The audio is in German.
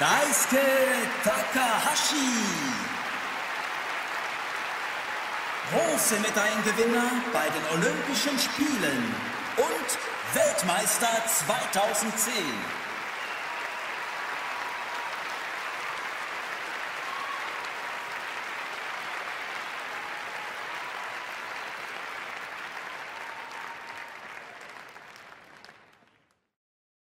Daisuke Takahashi. Bronzemedaillengewinner bei den Olympischen Spielen und Weltmeister 2010.